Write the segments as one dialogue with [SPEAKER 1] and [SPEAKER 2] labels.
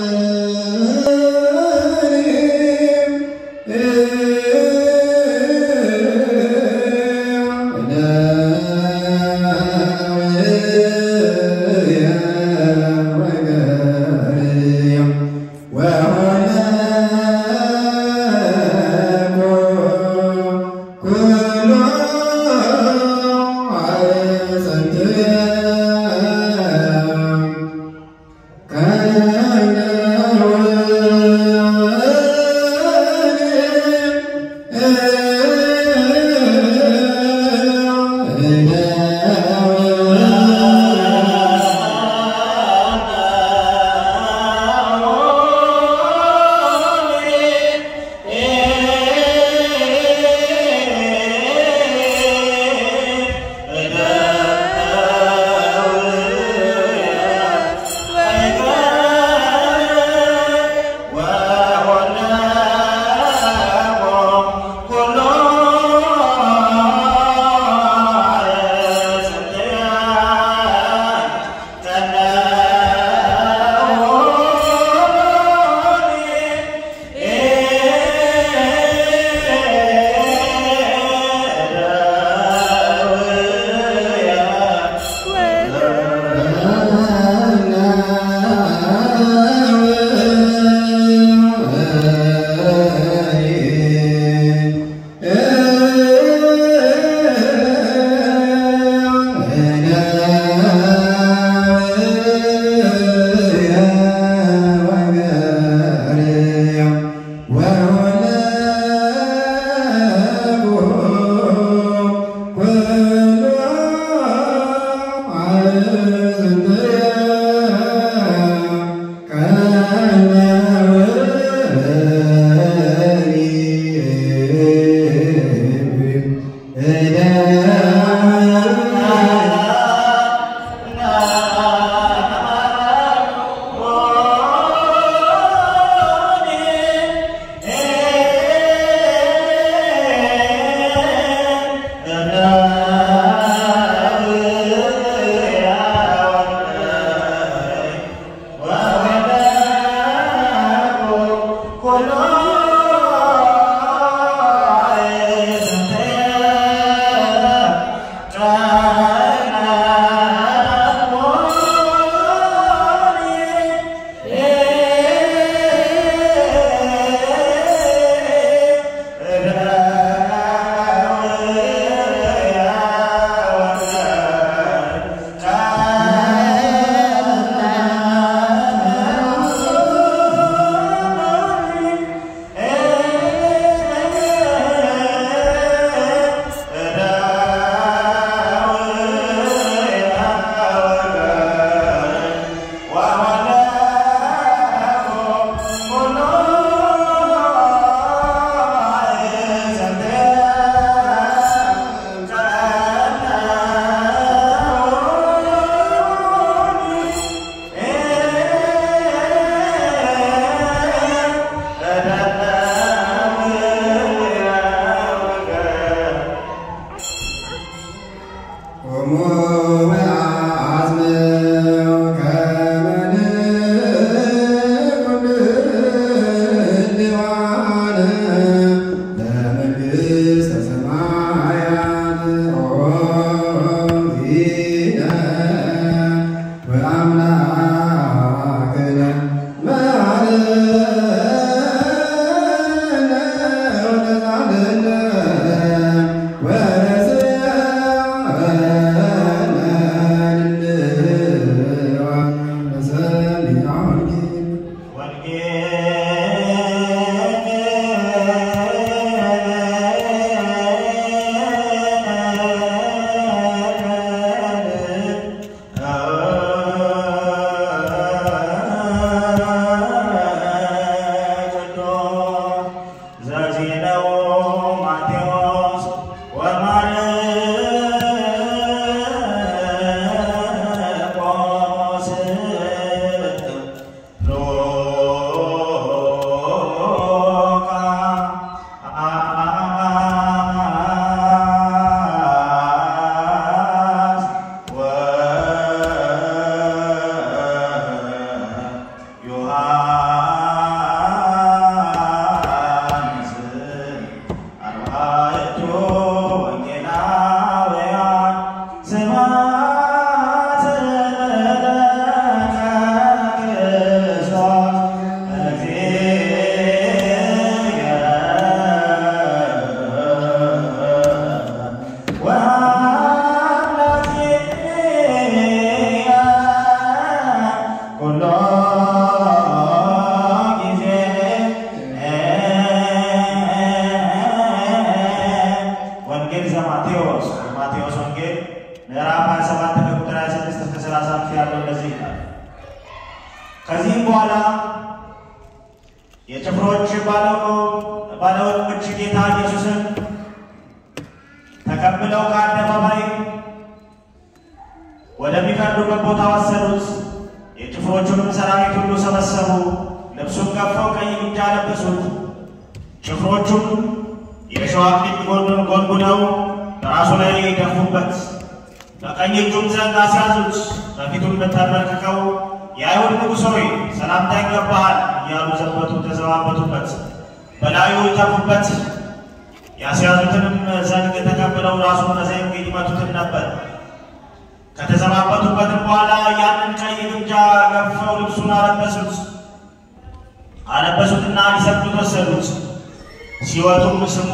[SPEAKER 1] Amen. አስያዙት። በፊቱም ተንበርክከው የአይሁድ ንጉሥ ሆይ ሰላምታ ይገባሃል እያሉ ዘበቱ፣ ተዘባበቱበት፣ በላዩ ይተፉበት። ያስያዙትንም ዘንግ ተቀብለው ራሱን በዘንግ ይመቱትም ነበር። ከተዘባበቱበትም በኋላ ያንን ቀይ ግምጃ ገፈው ልብሱን አለበሱት አለበሱትና ሊሰቅሉት ወሰዱት። ሲወጡም ስሙ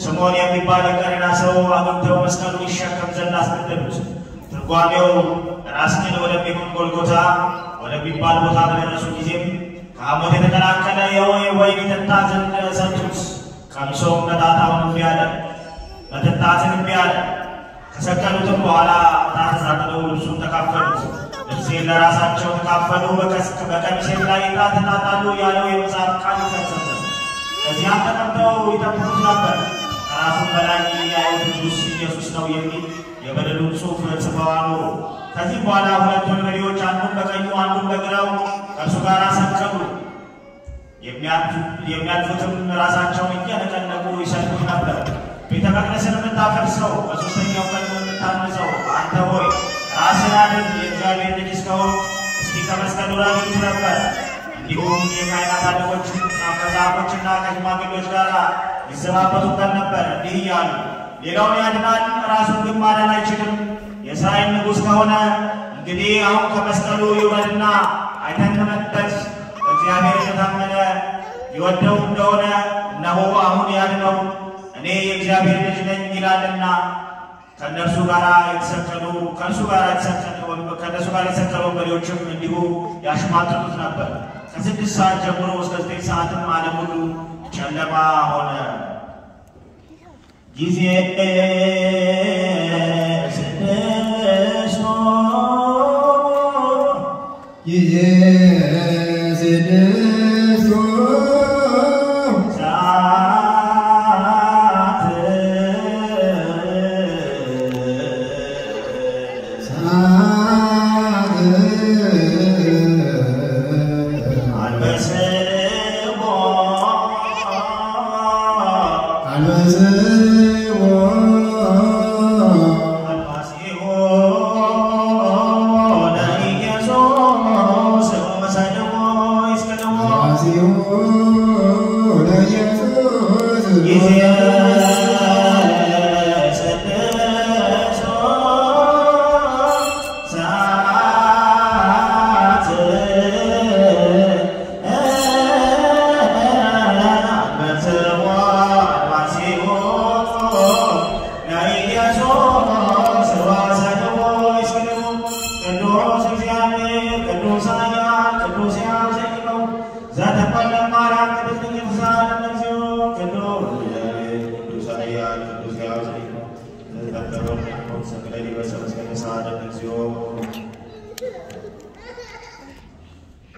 [SPEAKER 1] ስምዖን የሚባል የቀሬና ሰው አግኝተው መስቀሉን ይሸከም ዘንድ አስገደዱት። ትርጓሜው ራስ ቅል ወደሚሆን ጎልጎታ ወደሚባል ቦታ በደረሱ ጊዜም ከሐሞት የተቀላቀለ የወይን ወይን ይጠጣ ዘንድ ሰጡት። ቀምሶም መጣጣውን እምቢ አለ፣ መጠጣትን እምቢ አለ። ከሰቀሉትም በኋላ ዕጣ ተጣጥለው ልብሱን ተካፈሉት። ልብሴን ለራሳቸው ተካፈሉ፣ በቀሚሴም ላይ ዕጣ ተጣጣሉ ያለው የመጽሐፍ ቃል ዘንድ ከዚያም ተቀምጠው ይጠብቁት ነበር። ከራሱም በላይ የአይሁድ ንጉሥ ኢየሱስ ነው የሚል የበደሉን ጽሑፍ ጽፈው አኖሩ። ከዚህ በኋላ ሁለት ወንበዴዎች አንዱን በቀኙ አንዱን በግራው ከእርሱ ጋር ሰቀሉ። የሚያልፉትም ራሳቸውን እየነቀነቁ ይሰድቡት ነበር። ቤተ መቅደስን የምታፈርሰው በሦስተኛው ቀን የምታንጸው አንተ ሆይ ራስን አድን፣ የእግዚአብሔር ልጅ እስከሆንክ እስኪ ከመስቀሉ ላይ ይሉት ነበር። እንዲሁም የካህናት አለቆች ከጻፎችና ከሽማግሌዎች ጋር ይዘባበቱበት ነበር፣ እንዲህ እያሉ ሌላውን ያድናል፣ ራሱን ግን ማዳን አይችልም። የእስራኤል ንጉሥ ከሆነ እንግዲህ አሁን ከመስቀሉ ይውረድና አይተን እንመንበት። በእግዚአብሔር የታመነ ይወደው እንደሆነ እነሆ አሁን ያድነው፣ እኔ የእግዚአብሔር ልጅ ነኝ ይላልና። ከእነርሱ ጋር የተሰቀሉ ከእርሱ ጋር ከእነርሱ ጋር የተሰቀሉ ወንበዴዎችም እንዲሁ ያሽሟጥጡት ነበር። ከስድስት ሰዓት ጀምሮ እስከ ዘጠኝ ሰዓትም ዓለም ሁሉ ጨለማ ሆነ። ጊዜ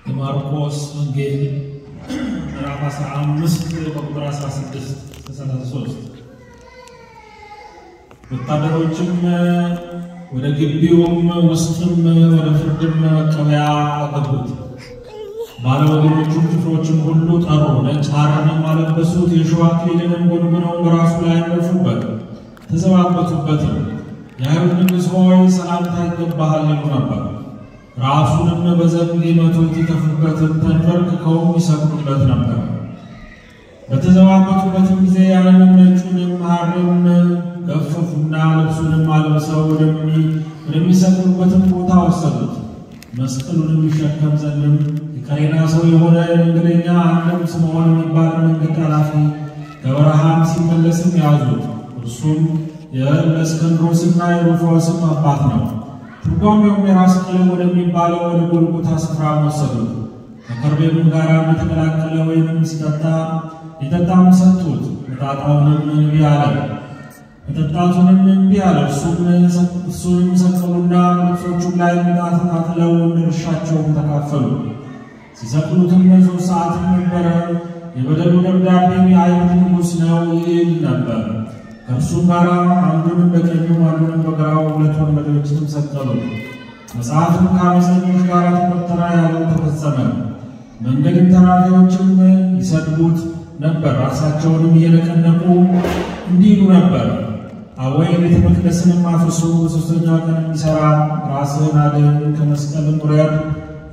[SPEAKER 2] የማርቆስ ወንጌል ምዕራፍ 15 ከቁጥር 16 እስከ 33 ወታደሮችም ወደ ግቢውም ውስጥም ወደ ፍርድም መቀበያ አገቡት። ባለወገኖቹም ጭፍሮችም ሁሉ ጠሩ፣ ነጭ ሐርንም አለበሱት፣ የእሾህ አክሊልንም ጎንጉነው በራሱ ላይ አነፉበት፣ ተዘባበቱበትም። የአይሁድ ንጉሥ ሆይ ሰላምታ ይገባሃል ይሉ ነበር። ራሱንም በዘንግ መቶት ይተፉበትም ተንበርክከውም ይሰቅሉለት ነበር። በተዘባበቱበትም ጊዜ ያንንም ነጩንም ሐርም ገፈፉና ልብሱንም አልብሰው ወደሚሰቅሉበትም ቦታ ወሰዱት። መስቀሉንም ይሸከም ዘንድም የቀሬና ሰው የሆነ መንገደኛ አንድም ስምዖን የሚባል መንገድ ጠላፊ ከበረሃም ሲመለስም ያዙት። እርሱም የእስክንድሮስና የሩፎስም አባት ነው። ትርጓሜውም የራስ ቅል ወደሚባለው ወደ ጎልጎታ ስፍራ ወሰዱት። ከከርቤም ጋር የተቀላቀለ ወይንም ሲጠጣ ሊጠጣም ሰጡት። መጣጣውንም እንቢ አለ። መጠጣቱንም እንቢ አለ። እሱንም ሰቀሉና ልብሶቹም ላይ ምጣት አጥለው ድርሻቸውን ተካፈሉ። ሲሰቅሉትም ሦስት ሰዓትም ነበረ። የበደሉ ደብዳቤም የአይሁድ ንጉሥ ነው ይል ነበር። ከእርሱም ጋር አንዱንም በቀኙ አንዱንም በግራው ሁለት ወንበዴዎችንም ሰቀሉ። መጽሐፍም ከአመፀኞች ጋር ተቆጠረ ያለው ተፈጸመ። መንገድም ተራፊዎችም ይሰድቡት ነበር። ራሳቸውንም እየነቀነቁ እንዲህ ይሉ ነበር፣ አወይ ቤተ መቅደስንም አፍርሱ፣ በሦስተኛው ቀን የሚሠራ ራስህን አድን፣ ከመስቀልም ውረድ።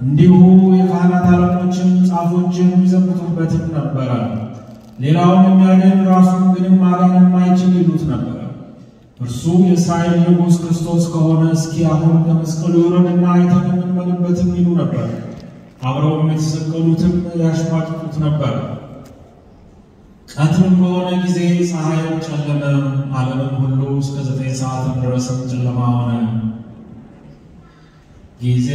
[SPEAKER 2] እንዲሁ የካህናት አለቆችም ጻፎችም ይዘብቱበትም ነበረ። ሌላውን የሚያድን ራሱን ግን ማዳን የማይችል ይሉት ነበር። እርሱ የእስራኤል ንጉሥ ክርስቶስ ከሆነ እስኪ አሁን ከመስቀሉ ይውረድና አይተን እንመንበትም ይሉ ነበር። አብረውም የተሰቀሉትም ያሽሟጥጡት ነበር። ቀትርም በሆነ ጊዜ ፀሐይም ጨለመ፣ ዓለምም ሁሉ እስከ ዘጠኝ ሰዓትም ድረስም ጨለማ ሆነ። ጊዜ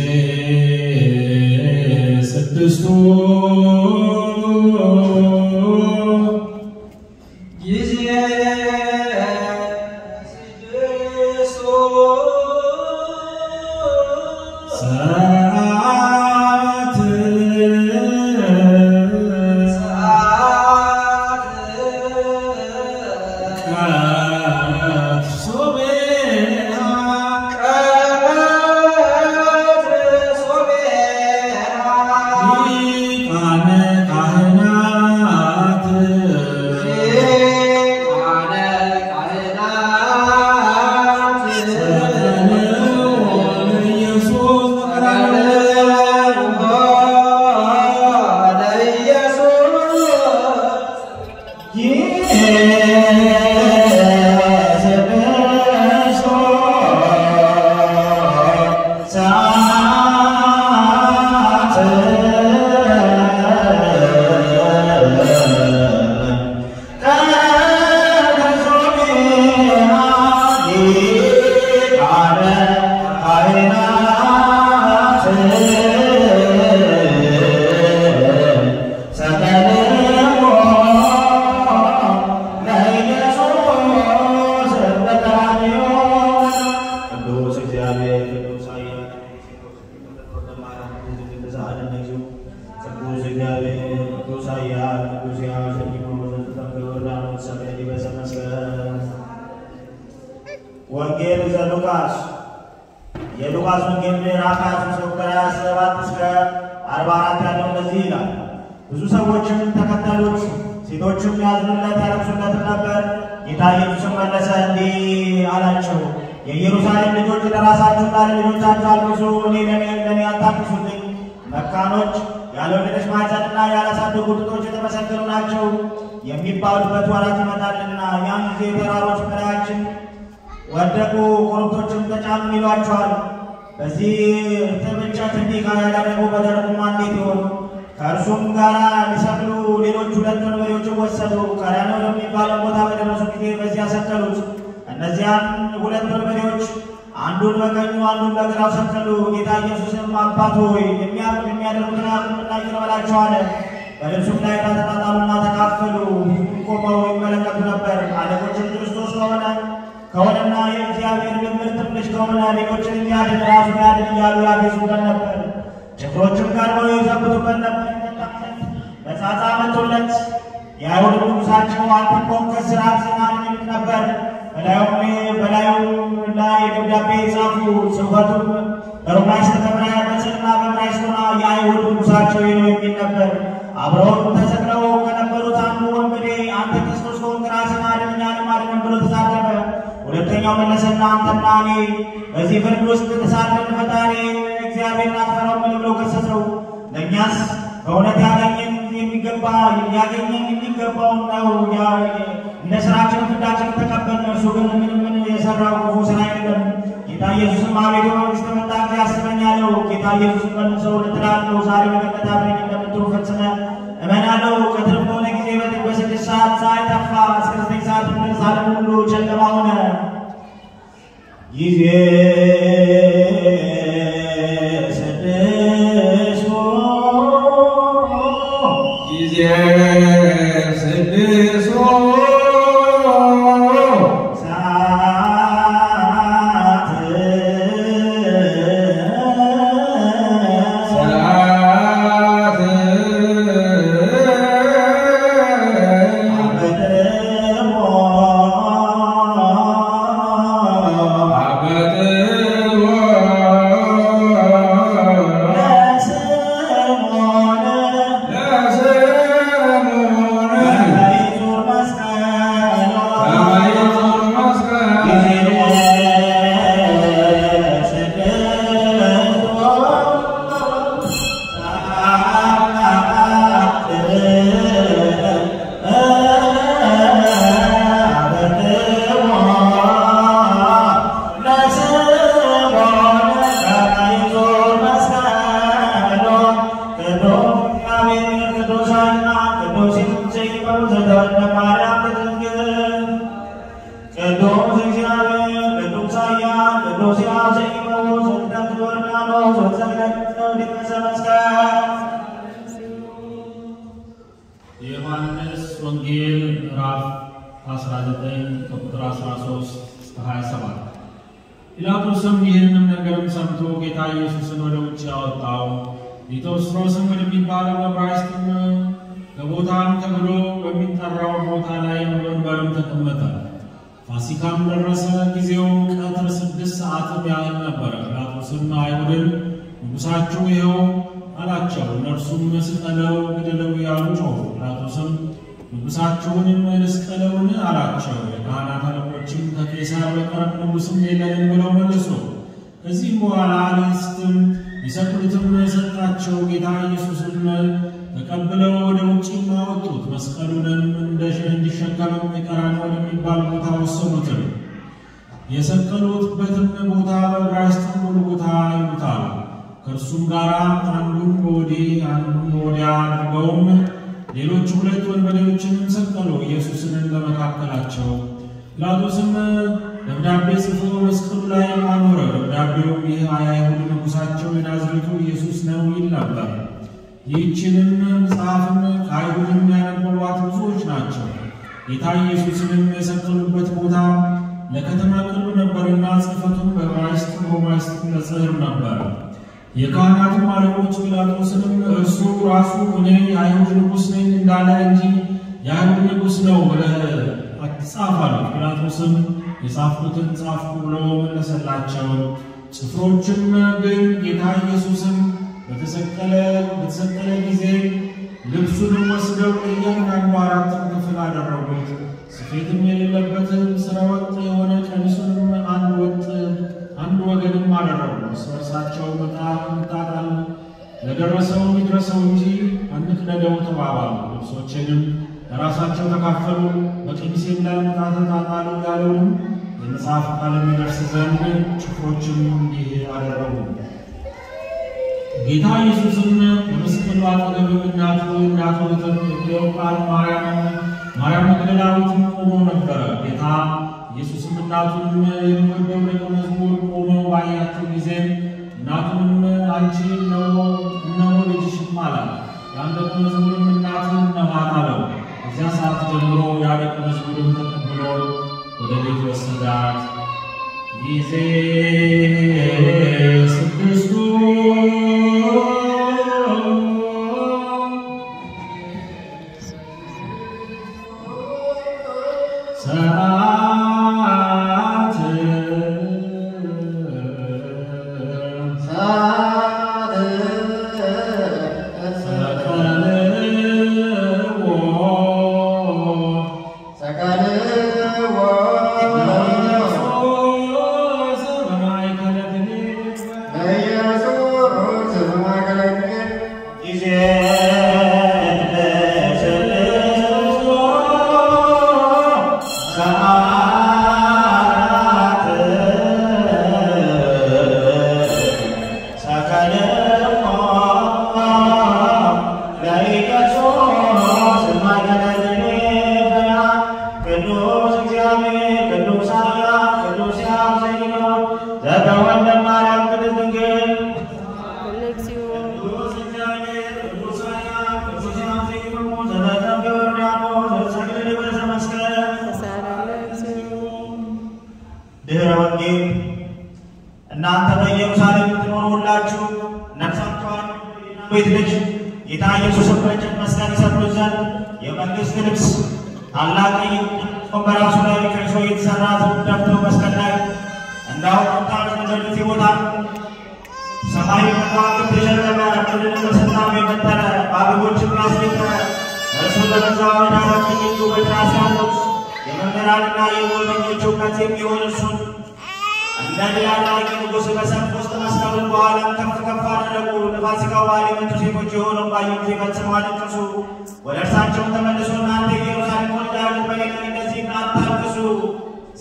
[SPEAKER 1] ይሏቸዋል። በዚህ ትምጨት እንዲህ ያደረጉ በደረቁማ እንዴት ይሆን? ከእርሱም ጋር ሊሰቅሉ ሌሎች ሁለት ወንበዴዎችን ወሰዱ። ቀራንዮ ወደሚባለው ቦታ በደረሱ ጊዜ በዚያ ሰቀሉት። እነዚያን ሁለት ወንበዴዎች አንዱን በቀኙ አንዱን በግራው ሰቀሉ። ጌታ ኢየሱስም አባት ሆይ የሚያውቁ የሚያደርጉትን አያውቁምና ይቅር በላቸው አለ። በልብሱም ላይ ተጣጣሉና ተካፈሉ። ቆመው ይመለከቱ ነበር። አለቆችም ክርስቶስ ከሆነ ከሆነና የእግዚአብሔር ምምር ትንሽ ከሆነ ሌሎችን የሚያድን ራሱን ያድን እያሉ ያፌዙበት ነበር። ጭፍሮችም ቀርበው ይዘብቱበት ነበር። መጻጻ መጡለት። የአይሁድ ንጉሣቸው አንተ ኮንክ ከእስራት ዝናን ይሉት ነበር። በላዩም ላይ ደብዳቤ ጻፉ። ጽሕፈቱም በሮማይስጥ በዕብራይስጥና በዕብራይስጥ የአይሁድ ንጉሣቸው ይህ ነው የሚል ነበር። አብረውም መለሰና አንተና እኔ በዚህ ፍርድ ውስጥ ተሳለን ፈጣሪ እግዚአብሔርን አትፈራውምን ብለው ገሰጸው። ለእኛስ በእውነት ያገኘን የሚገባ ያገኘን የሚገባውን ነው እንደ ስራችን ፍዳችን ተቀበልን። እርሱ ግን ምንም ምን የሰራው ክፉ ስራ የለም። ጌታ ኢየሱስም አቤቱ በመንግሥት በመጣ ጊዜ አስበኝ አለው። ጌታ ኢየሱስም መልሰው ልትላለሁ ዛሬ በቀጥታ አብረኝ እንደምትሆን ፈጽመ እመናለሁ። ቀትርም በሆነ ጊዜ በስድስት ሰዓት ፀሐይ ጠፋ። እስከ ዘጠኝ ሰዓት ድረስ ዓለም ሁሉ ጨለማ ሆነ። ጊዜ ስድስቱ
[SPEAKER 3] ጊዜ
[SPEAKER 2] ፋሲካም ደረሰ። ጊዜውም ቀትር ስድስት ሰዓትም ያህል ነበረ። ጲላጦስም አይሁድን ንጉሣችሁ ይኸው አላቸው። እነርሱም ስቀለው፣ ግደለው እያሉ ጮኹ። ጲላጦስም ንጉሣችሁንም እንስቀለውን አላቸው። የካህናት አለቆችም ከቄሳር በቀር ንጉሥም የለንም ብለው መለሱ። ከዚህም በኋላ ሊስትም ሊሰቅሉትም ሰጣቸው። ጌታ ኢየሱስም ተቀብለው ወደ ውጭ አወጡት። መስቀሉንም እንዲሸከምም የቀራንዮ ወደሚባል ቦታ ወሰዱትም። የሰቀሉትበትም ቦታ በዕብራይስጥ ጎልጎታ ይሉታል። ከእርሱም ጋር አንዱን በወዲህ አንዱን በወዲያ አድርገውም ሌሎች ሁለት ወንበዴዎችንም ሰቀሉ፣ ኢየሱስንም በመካከላቸው። ጲላጦስም ደብዳቤ ጽፎ መስቀሉ ላይ አኖረ። ደብዳቤውም ይህ የአይሁድ ንጉሣቸው የናዝሬቱ ኢየሱስ ነው ይል ነበር። ይህችንም መጽሐፍም ከአይሁድም ያነበቧት ብዙዎች ናቸው። ጌታ ኢየሱስንም የሰቀሉበት ቦታ ለከተማ ቅርብ ነበርና ጽሕፈቱም በዕብራይስጥ በሮማይስጥ ተጽሕፍ ነበር። የካህናቱም አለቆች ጲላጦስንም እርሱ ራሱ እኔ የአይሁድ ንጉሥ ነኝ እንዳለ እንጂ የአይሁድ ንጉሥ ነው ብለህ አትጻፍ አሉት። ጲላጦስም የጻፍኩትን ጻፍኩ ብሎ መለሰላቸው። ጭፍሮችም ግን ጌታ ኢየሱስም በተሰቀለ ጊዜ ልብሱንም ወስደው እያንዳንዱ አራትን ክፍል አደረጉት። ስፌትም የሌለበትም ስረ ወጥ የሆነ ቀሚሱንም አንድ ወጥ አንድ ወገንም አደረጉ። እርስ በርሳቸው ዕጣ እንጣጣል፣ ለደረሰው ይድረሰው እንጂ አንቅደደው ተባባሉ። ልብሶችንም ለራሳቸው ተካፈሉ። በቀሚሴም ላይ ዕጣ ተጣጣሉ ያለውንም የመጽሐፍ ቃል የሚደርስ ዘንድ ጭፍሮችም እንዲህ አደረጉ። ጌታ ኢየሱስም በመስቀሉ አጠገብ እናቱ እናቱ ክሌዎጳን ማርያም ማርያም መግደላዊትም ቆሞ ነበረ። ጌታ ኢየሱስም እናቱንም የሚወደው ደቀ መዝሙር ቆመው ባያቸው ጊዜ እናቱንም አንቺ እነሆ ልጅሽም አላት። ያን ደቀ መዝሙርም እናት እነኋት አለው። እዚያ ሰዓት ጀምሮ ያ ደቀ መዝሙርም ተቀብሎ ወደ ቤት ወሰዳት። ጊዜ ስድስቱ
[SPEAKER 1] 아. እንዳውቁታ እንደሉት ቦታ ሰማይ ከዋክብት የሸለመ ምድርን በስልጣኑ የፈጠረ በአበቦችም ያስጌጠ እርሱ ለመዘዋወድ በቀኝ እጁ በትራስ ያሉት የመምህራንና የጎበኞች እውቀት የሚሆን እርሱን እንደ ድል ንጉሥ በሰልፍ ውስጥ መስቀሉን በኋላም ከፍ ከፍ አደረጉ። ለፋሲካው በዓል የመጡ ሴቶች የሆነው ባዩ ጊዜ ፈጽመው አለቀሱ። ወደ እርሳቸውም ተመልሶ እናንተ የኢየሩሳሌም ወልዳዮች በሌላ እንደዚህ አታልቅሱ፣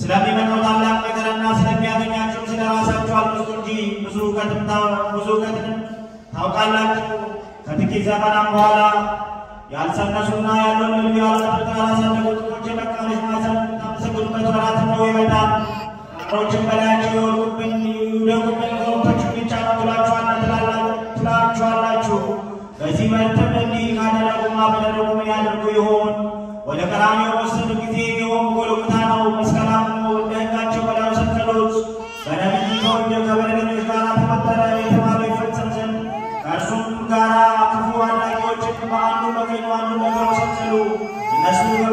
[SPEAKER 1] ስለሚመጣው ታላቅ አልቅሱ እንጂ ብዙ እውቀትም ብዙ እውቀትንም ታውቃላችሁ። ከጥቂት ዘመናም በኋላ ያልጸነሱና ያልወለዱ ያላጠጡ ያላሳደጉ ጥጆች የመቃኖች ማኅፀን የምታመሰግኑበት ወራት ነው ይመጣል። ተራሮችን በላያቸው ይወድቁብኝ ይውደቁብኝ፣ ኮረብቶችም ይጫኑ ትላችኋላ- ትላችኋላችሁ። በዚህ መልክም እንዲህ ካደረጉማ በደረጉ ምን ያደርጉ ይሆን? ወደ ቀራንዮ በወሰዱ ጊዜ ይኸውም ጎልጎታ ነው። መስቀላም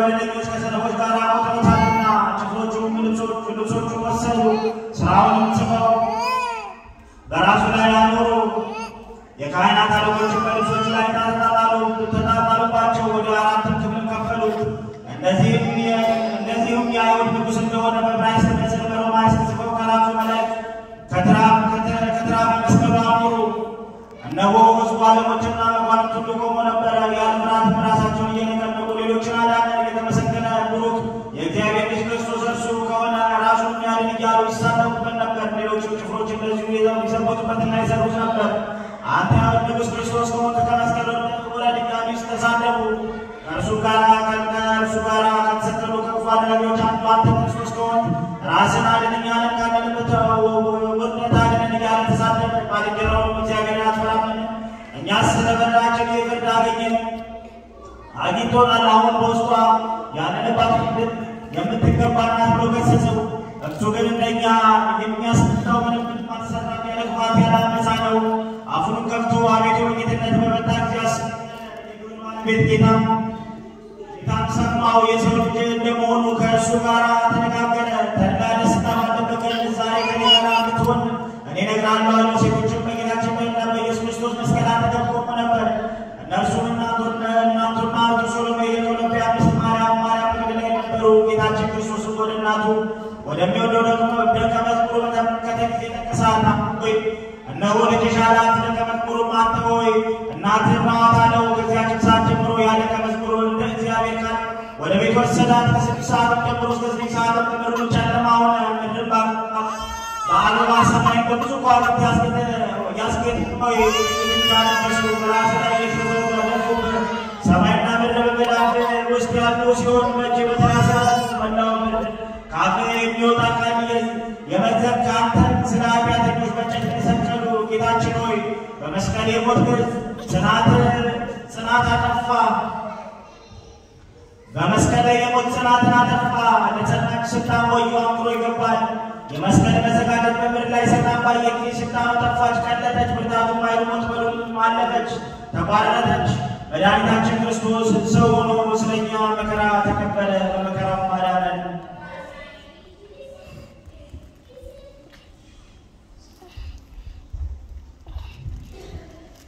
[SPEAKER 1] ከበደለኞች ከሰነፎች ጋር ሞተውታልና ጭፍሮቹም ልብሶቹ ወሰዱ። ስራውንም ጽፈው በራሱ ላይ አኖሩ። የካህናት አለቆችን በልብሶቹ ላይ ተጣጣሉ ተጣጣሉባቸው፣ ወደ አራትም ክፍል ከፈሉት። እንደዚሁም የአይሁድ ንጉሥ እንደሆነ በዕብራይስጥ በስዕል በሮማይስጥ ጽፈው ከራሱ መላእክት ከትራ ከተ- ከትራ በመስቀሉ አኖሩ። እነሆ ሕዝቡ አለቆችና አግኝቶናል። አሁን በውስጧ ያለንባት ፍርድ የምትገባ ናት ብሎ ገሰጸው። እርሱ ግን እንደኛ የሚያስጠላው ምንም ማሰራ ያለግባት ያላመፃ ነው። አፉንም ከፍቶ አቤቱ በጌትነት በመጣ ቤት ጌታም ጌታም ሰማው። የሰው ልጅ እንደመሆኑ ከእርሱ ጋር ወሰዳት። ከስድስት ሰዓትም ጀምሮ እስከ ዘጠኝ ሰዓት ምድሩ ጨለማ ሆነ። ምድር በአበባ ሰማይ በብዙ ከዋክብት ሰማይና ምድር በገዳፍ ውስጥ ያሉ ሲሆን በእጅ በተያዘ መላው ምድር የሚወጣ ቃል የመዘግ አንተን ስለ ኃጢአተኞች በእንጨት ላይ ሰቀሉ። ጌታችን ሆይ በመስቀል የሞት ጽናት ጽናት አጠፋ በመስቀል ላይ የሞት ጽናትን አጠፋ። ለጸናች ሽታ ወዮ አምሮ ይገባል። የመስቀል መዘጋጀት በምድር ላይ ሰይጣን ባየ ጊዜ ሽታው ጠፋች፣ ቀለጠች። ብርታቱም ኃይል ሞት በሉም አለፈች፣ ተቋረጠች። መድኃኒታችን ክርስቶስ ሰው ሆኖ ስለኛ መከራ ተቀበለ፣ በመከራው ማዳነን